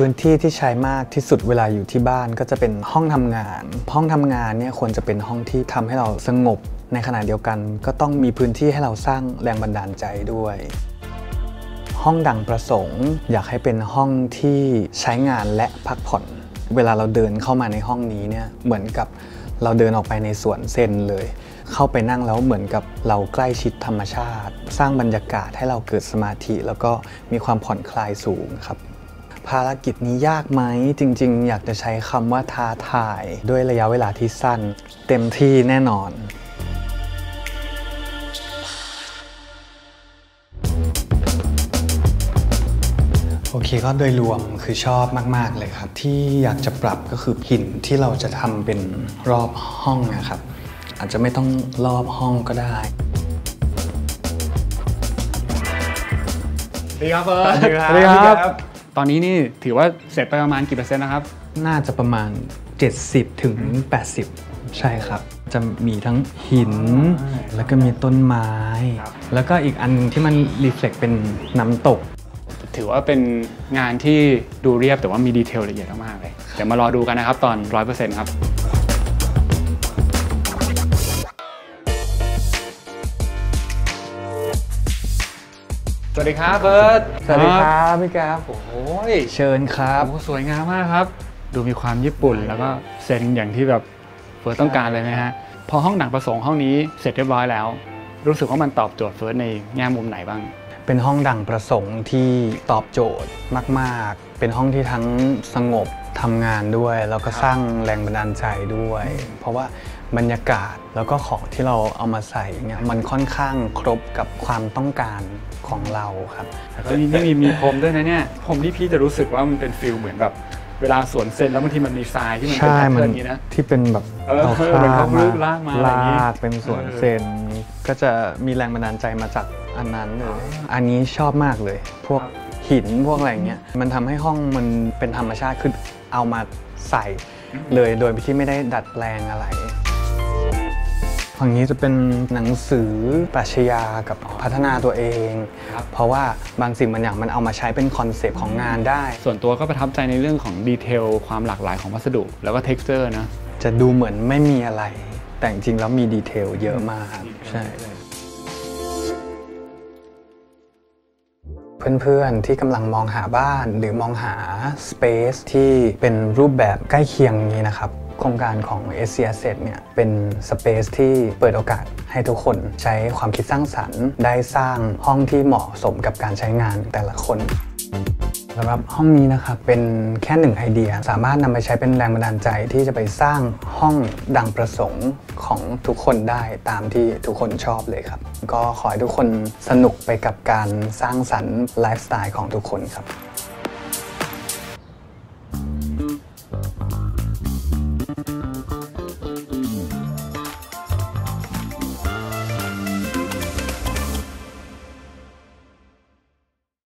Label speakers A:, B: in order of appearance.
A: พื้นที่ที่ใช้มากที่สุดเวลาอยู่ที่บ้านก็จะเป็นห้องทำงาน ห้องทำงานเนี่ยควรจะเป็นห้องที่ทำให้เราสงบ ในขณะเดียวกันก็ต้องมีพื้นที่ให้เราสร้างแรงบันดาลใจด้วย ห้องดังประสงค์ อยากให้เป็นห้องที่ใช้งานและพักผ่อน เวลาเราเดินเข้ามาในห้องนี้เนี่ยเหมือนกับเราเดินออกไปในสวนเซนเลย เข้าไปนั่งแล้วเหมือนกับเราใกล้ชิดธรรมชาติ สร้างบรรยากาศให้เราเกิดสมาธิ แล้วก็มีความผ่อนคลายสูงครับ ภารกิจนี้ยากไหมจริง ๆ อยากจะใช้คำว่าท้าทายด้วยระยะเวลาที่สั้น เต็มที่แน่นอนโอเคก็โดยรวมคือชอบมาก ๆ เลยครับ ที่อยากจะปรับก็คือหินที่เราจะทำเป็นรอบห้องนะครับ อาจจะไม่ต้องรอบห้องก็ได้
B: สวัสดีครับเฟิร์ส
A: สวัสดีครับ
B: สวัสดี
A: พี่
B: ค
A: ครั
B: รับบตอนนี้นี่ถือว่าเสร็จไปประมาณกี่เปอร์เซ็นต์นะครับ
A: น่าจะประมาณ 70ถึง80 ใช่ครับ จะมีทั้งหิน แล้วก็มีต้นไม้ แล้วก็อีกอันที่มัน reflect เป็นน้ำตก
B: ถือว่าเป็นงานที่ดูเรียบแต่ว่ามี detail ละเอียดมากๆเลย เดี๋ยวมารอดูกันนะครับตอน 100%ครับ สวัสดีครับเฟิร์ส
A: สวัสดีครับพี่แก๊ป
B: โอ้ย
A: เชิญครับ
B: โอ้สวยงามมากครับ ดูมีความญี่ปุ่นแล้วก็เซนอย่างที่แบบเฟิร์สต้องการเลยนะฮะพอห้องดั่งประสงค์ห้องนี้เสร็จเรียบร้อยแล้ว รู้สึกว่ามันตอบโจทย์เฟิร์สในแง่มุมไหนบ้าง
A: เป็นห้องดั่งประสงค์ที่ตอบโจทย์มาก ๆ เป็นห้องที่ทั้งสงบทำงานด้วย แล้วก็สร้างแรงบันดาลใจด้วย เพราะว่าบรรยากาศแล้วก็ของที่เราเอามาใส่เนี่ยมันค่อนข้างครบกับความต้องการของเราครับ
B: แล้วนี่มีมีพรมด้วยนะเนี่ยพรมที่พี่จะรู้สึกว่ามันเป็นฟิลเหมือนแบบเวลาสวนเซนแล้วบางทีมันมีทรายที่มันเป็น
A: ใช่
B: แพท
A: มั
B: เทิ
A: น
B: ร์นนี้นะ
A: ที่เป็นแบบ
B: เออ
A: ค
B: เหมือน
A: ร่า
B: เขา
A: ว
B: รูปลากมาอะไรอย่างงี้
A: ลากเป็นสวน
B: เออ
A: เซนก็จะมีแรงบันดาลใจมาจาก อันนั้นเลย อันนี้ชอบมากเลย พวกหินพวกอะไรเงี้ย มันทำให้ห้องมันเป็นธรรมชาติคือเอามาใส่เลยโดยที่ไม่ได้ดัดแปลงอะไรฝั่งนี้จะเป็นหนังสือปรัชญากับพัฒนาตัวเอง
B: ครับ
A: เพราะว่าบางสิ่งบางอย่างมันเอามาใช้เป็น concept ของงานได้
B: ส่วนตัวก็ประทับใจในเรื่องของ detail ความหลากหลายของวัสดุ แล้วก็ t e x t อร์นะ
A: จะดูเหมือนไม่มีอะไร แต่จริงๆแล้วมี detail เยอะมาก ใช่ เพื่อนๆ ที่กำลังมองหาบ้าน หรือมองหา Space ที่เป็นรูปแบบใกล้เคียงนี้นะครับโครงการของ s c s เนี่ยเป็น Space ที่เปิดโอกาสให้ทุกคนใช้ความคิดสร้างสรรค์ ได้สร้างห้องที่เหมาะสมกับการใช้งานแต่ละคน สำหรับห้องนี้นะครับเป็นแค่หนึ่งไอเดีย สามารถนำไปใช้เป็นแรงบันดาลใจที่จะไปสร้างห้องดังประสงค์ของทุกคนได้ตามที่ทุกคนชอบเลยครับ ก็ขอให้ทุกคนสนุกไปกับการสร้างสรรค์ไลฟ์สไตล์ของทุกคนครับ